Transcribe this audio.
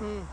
嗯。